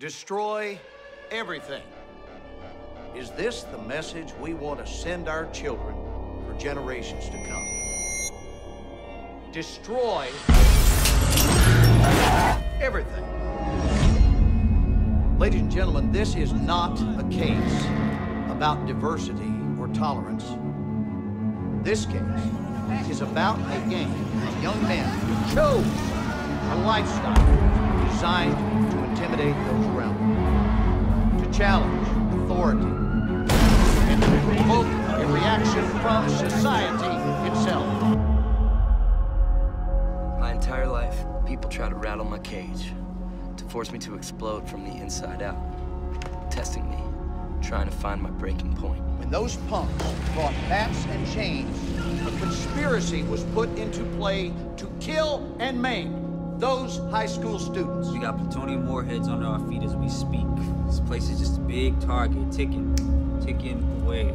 Destroy everything. Is this the message we want to send our children for generations to come? Destroy everything. Ladies and gentlemen, this is not a case about diversity or tolerance. This case is about a gang of young men who chose a lifestyle designed intimidate those around them, to challenge authority, and to provoke a reaction from society itself. My entire life, people try to rattle my cage, to force me to explode from the inside out, testing me, trying to find my breaking point. When those punks brought bats and chains, a conspiracy was put into play to kill and maim those high school students. We got plutonium warheads under our feet as we speak. This place is just a big target, ticking, ticking away.